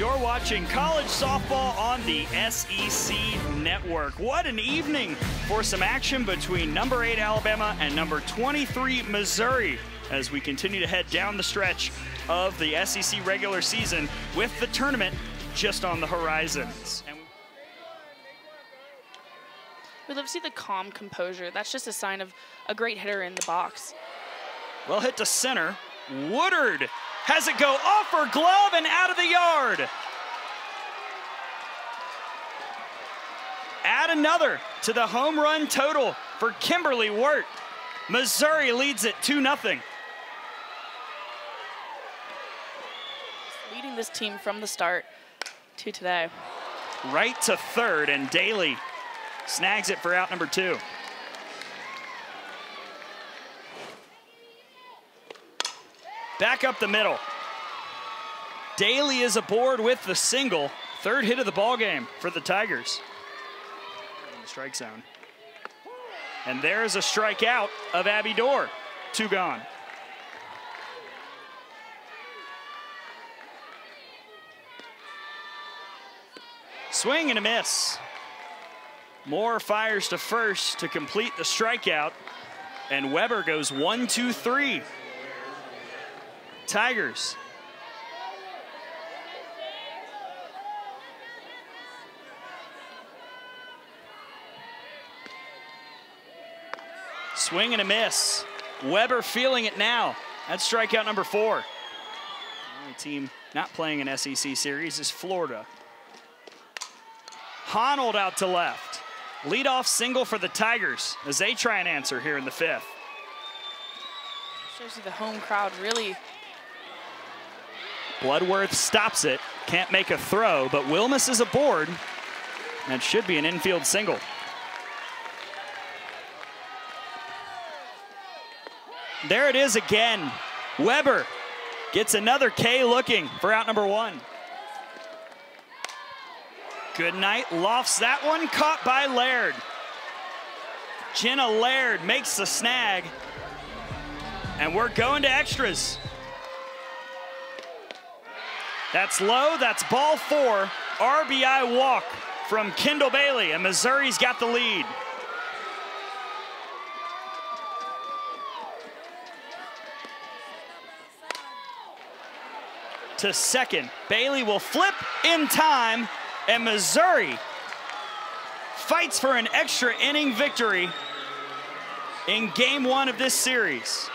You're watching college softball on the SEC Network. What an evening for some action between number 8 Alabama and number 23 Missouri as we continue to head down the stretch of the SEC regular season with the tournament just on the horizons. We love to see the calm composure. That's just a sign of a great hitter in the box. well hit to center. Woodard has it go off her glove and out of the yard. Add another to the home run total for Kimberly Wert. Missouri leads it 2 0. Leading this team from the start to today. Right to third, and Daly snags it for out number two. Back up the middle. Daly is aboard with the single. Third hit of the ball game for the Tigers. The strike zone. And there's a strikeout of Abby Doerr. Two gone. Swing and a miss. Moore fires to first to complete the strikeout. And Weber goes one, two, three. Tigers. Swing and a miss. Weber feeling it now. That's strikeout number four. The only team not playing an SEC series is Florida. Honold out to left. Leadoff single for the Tigers as they try and answer here in the fifth. Shows you the home crowd really Bloodworth stops it, can't make a throw, but Wilmes is aboard. That should be an infield single. There it is again. Weber gets another K looking for out number one. Good night, lofts that one, caught by Laird. Jenna Laird makes the snag, and we're going to extras. That's low, that's ball four. RBI walk from Kendall Bailey, and Missouri's got the lead. To second, Bailey will flip in time, and Missouri fights for an extra inning victory in game one of this series.